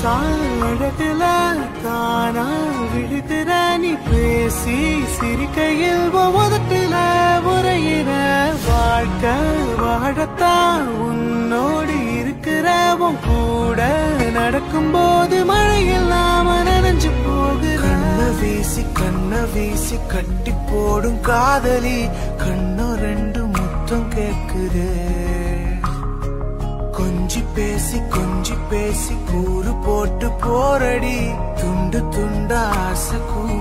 சாழகில தானா விழுகிற நீ பேசி சிரிக்கையில் உதட்டுல உரையிற வாழ்க்கை வாழத்தான் உன்னோடு இருக்கிறவும் கூட நடக்கும்போது மழை இல்லாம நனைஞ்சு போகிற. கண்ண வீசி கண்ண வீசி கட்டி போடும் காதலி. கண்ணோ ரெண்டு முத்தம் கேக்குது கொஞ்சி பேசி கொஞ்சி பேசி கூறு போட்டு போரடி துண்டு துண்டா ஆசை கூடுது